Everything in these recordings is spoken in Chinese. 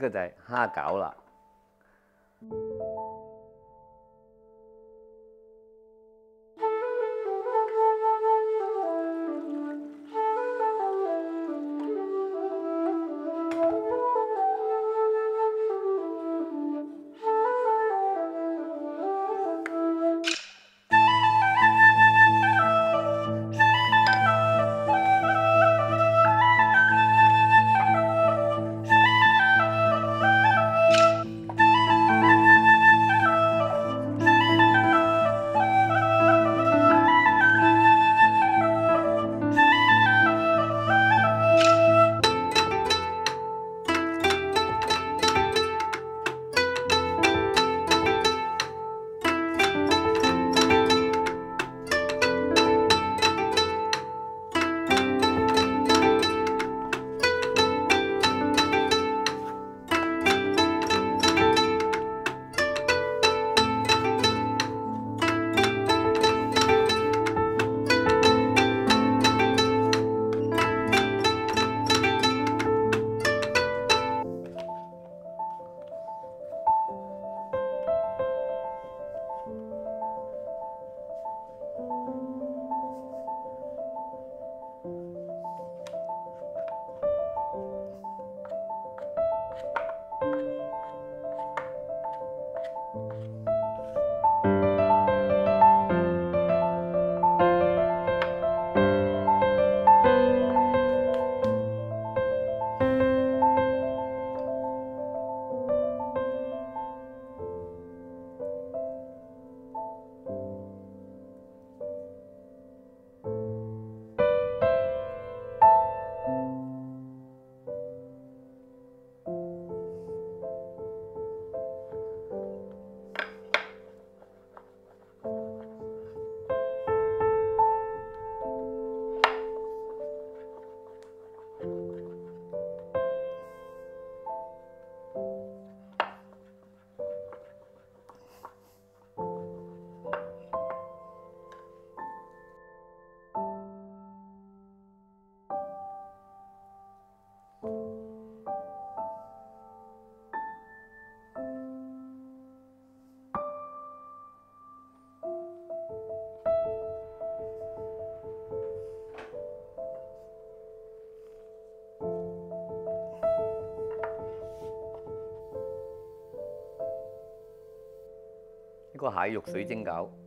呢個就係蝦餃啦。呢個蟹肉水晶餃。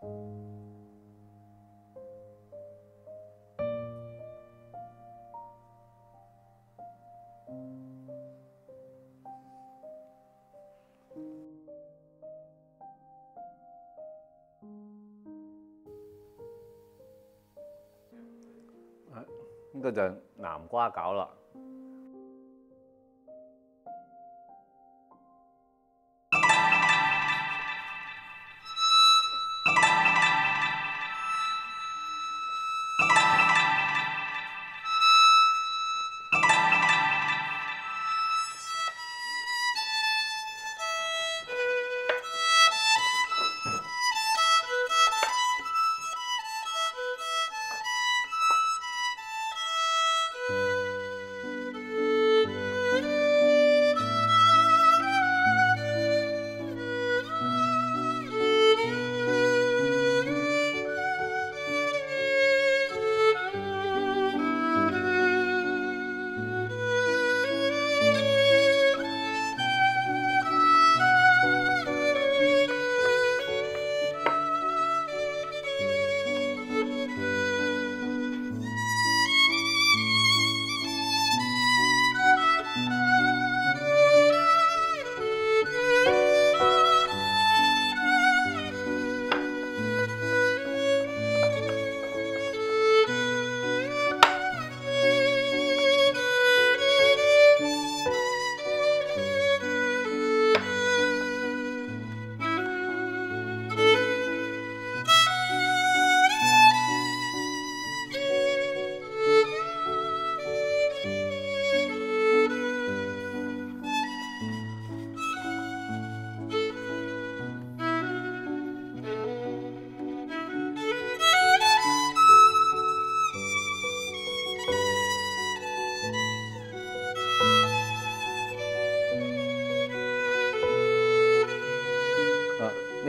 呢個就係南瓜餃啦。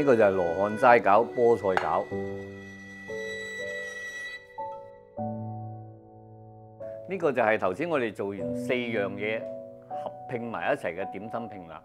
呢個就係羅漢齋餃、菠菜餃。呢個就係頭先我哋做完四樣嘢合拼埋一齊嘅點心拼啦。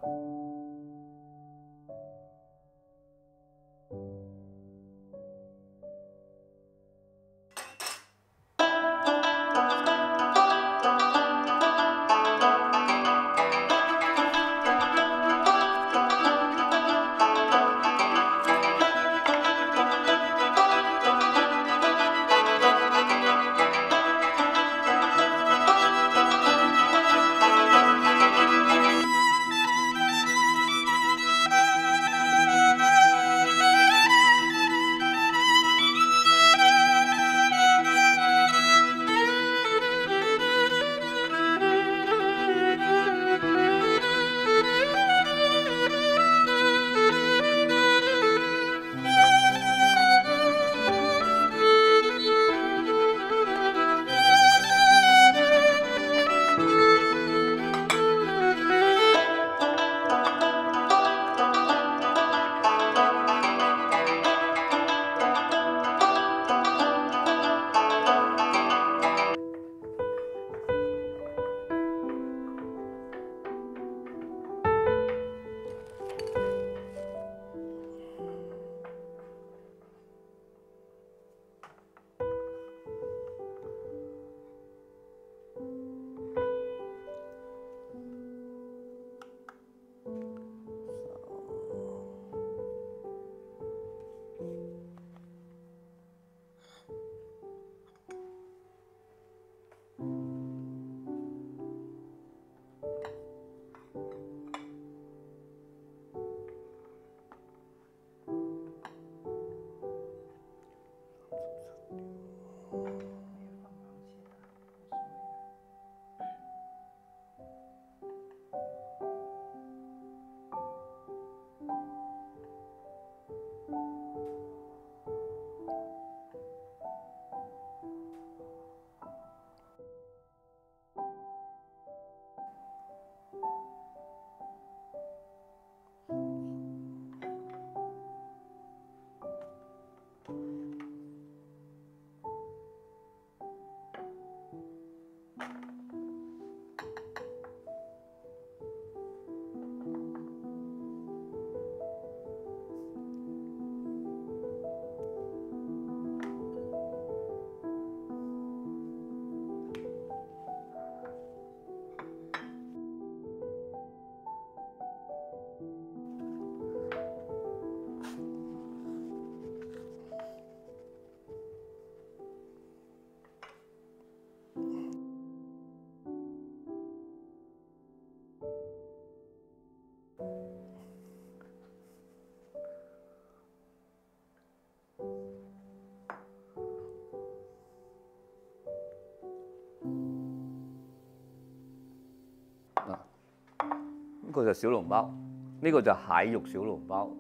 個就小籠包，呢個就蟹肉小籠包。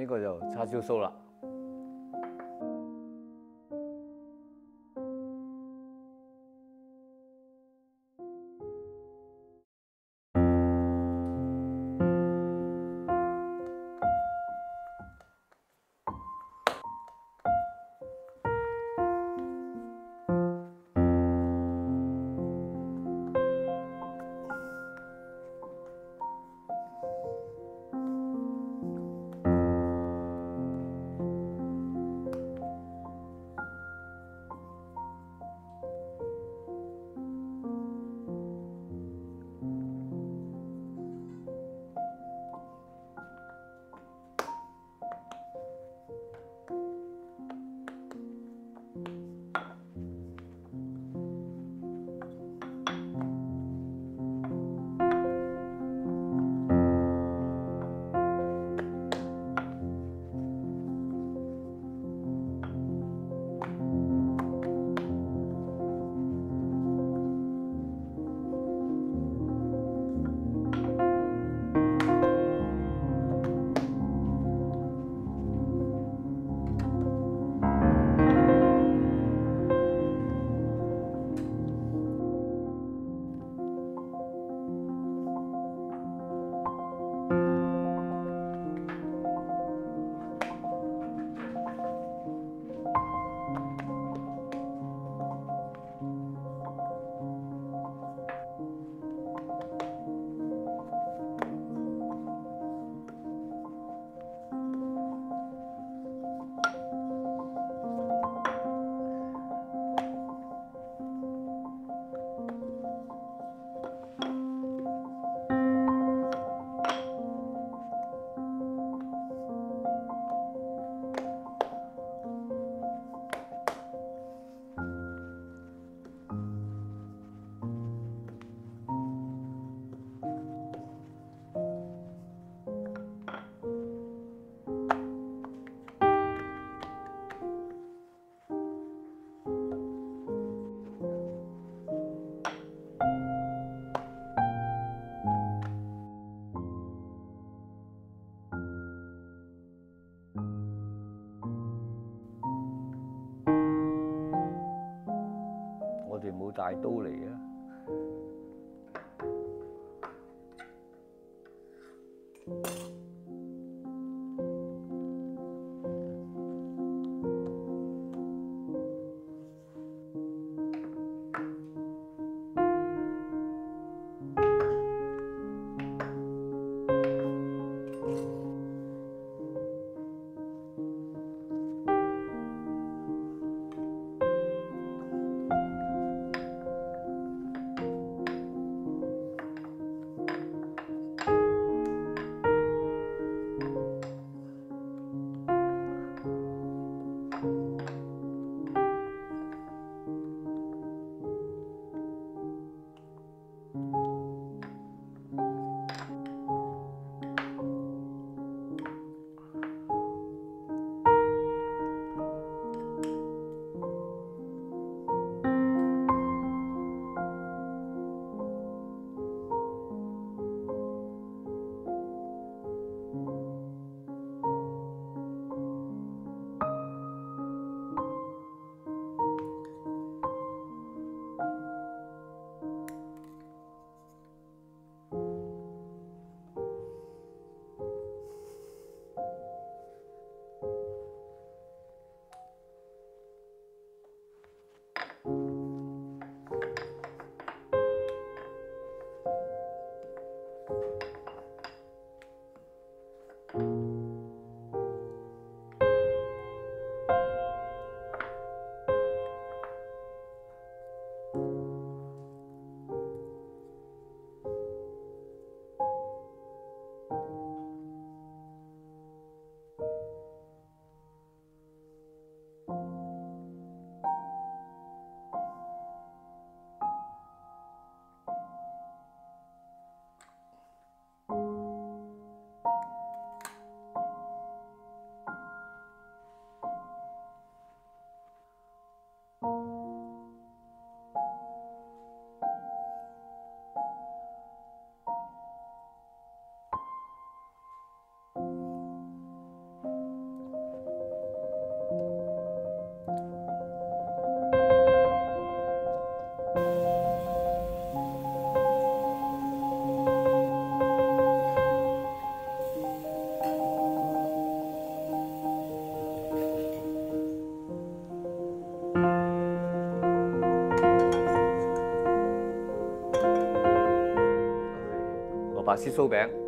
呢個就叉燒酥啦。大刀嚟啊！蘿蔔絲酥餅。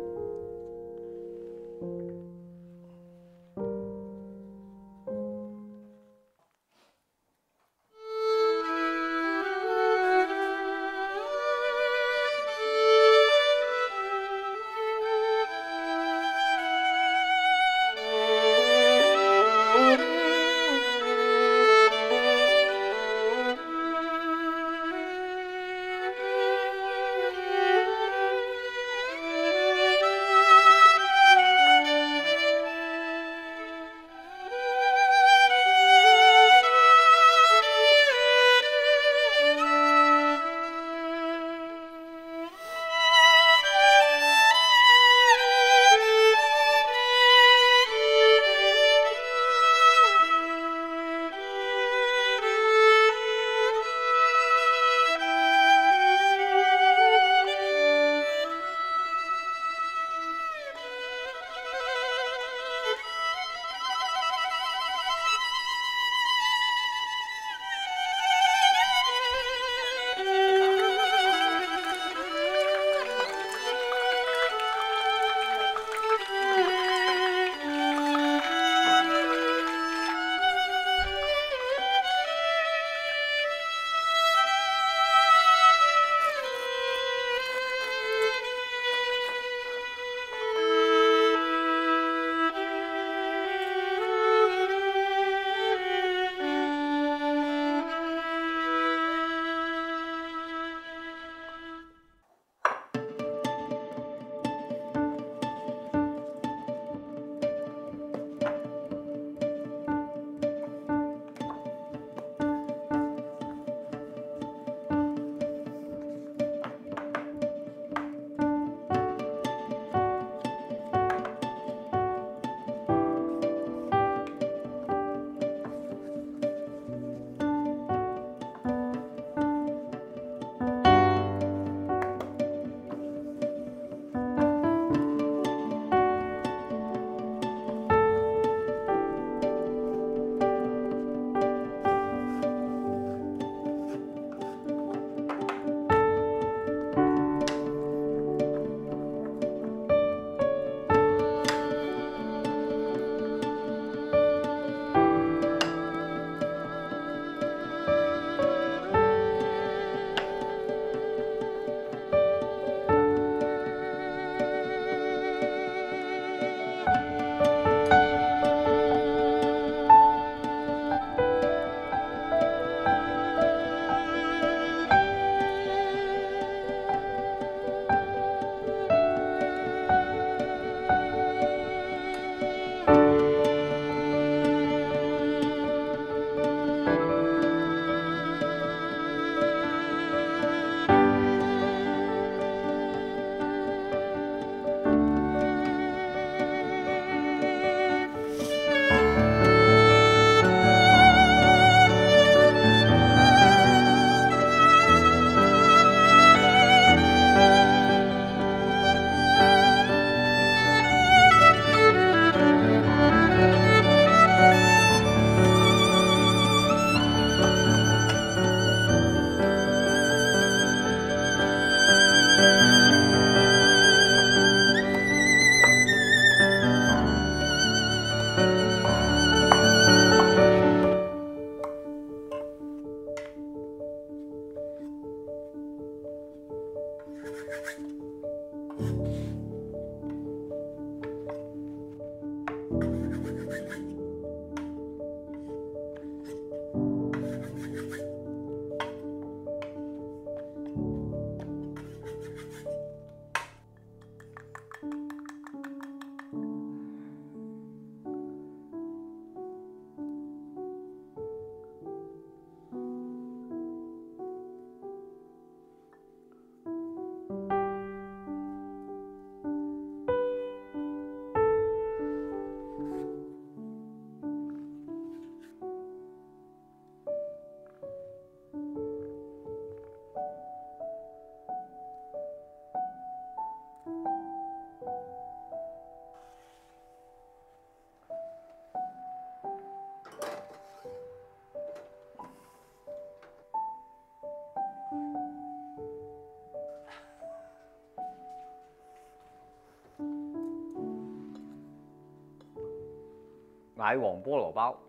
蟹黃菠蘿包。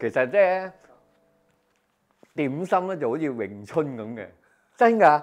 其實即係點心咧就好似詠春咁嘅，真㗎。